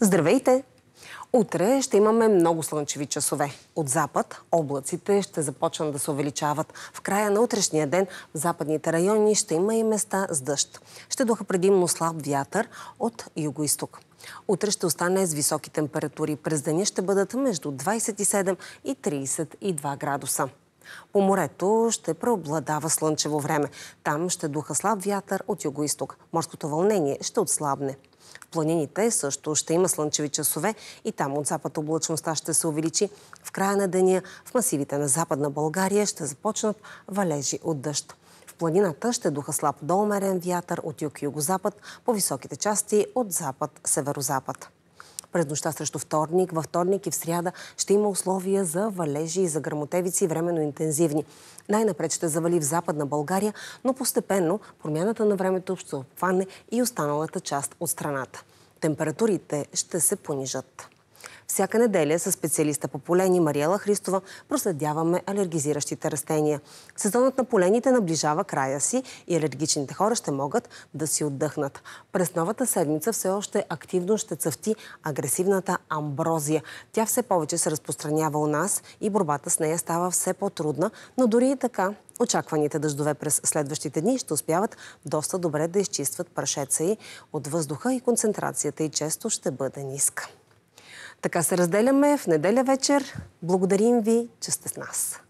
Здравейте! Утре ще имаме много слънчеви часове. От запад облаците ще започнат да се увеличават. В края на утрешния ден в западните райони ще има и места с дъжд. Ще духа предимно слаб вятър от юго-исток. Утре ще остане с високи температури. През деня ще бъдат между 27 и 32 градуса. По морето ще преобладава слънчево време. Там ще духа слаб вятър от юго-исток. Морското вълнение ще отслабне. В планините също ще има слънчеви часове и там от запад облачността ще се увеличи. В края на деня в масивите на западна България ще започнат валежи от дъжд. В планината ще духа слаб до вятър от юг-югозапад, по високите части от запад-северозапад. През нощта срещу вторник, във вторник и в сряда ще има условия за валежи и за грамотевици временно интензивни. Най-напред ще завали в западна България, но постепенно промяната на времето ще обхване и останалата част от страната. Температурите ще се понижат. Всяка неделя с специалиста по полени Мариела Христова проследяваме алергизиращите растения. Сезонът на полените наближава края си и алергичните хора ще могат да си отдъхнат. През новата седмица все още активно ще цъфти агресивната амброзия. Тя все повече се разпространява у нас и борбата с нея става все по-трудна, но дори и така Очакваните дъждове през следващите дни ще успяват доста добре да изчистват прашеца и от въздуха и концентрацията и често ще бъде ниска. Така се разделяме в неделя вечер. Благодарим ви, че сте с нас.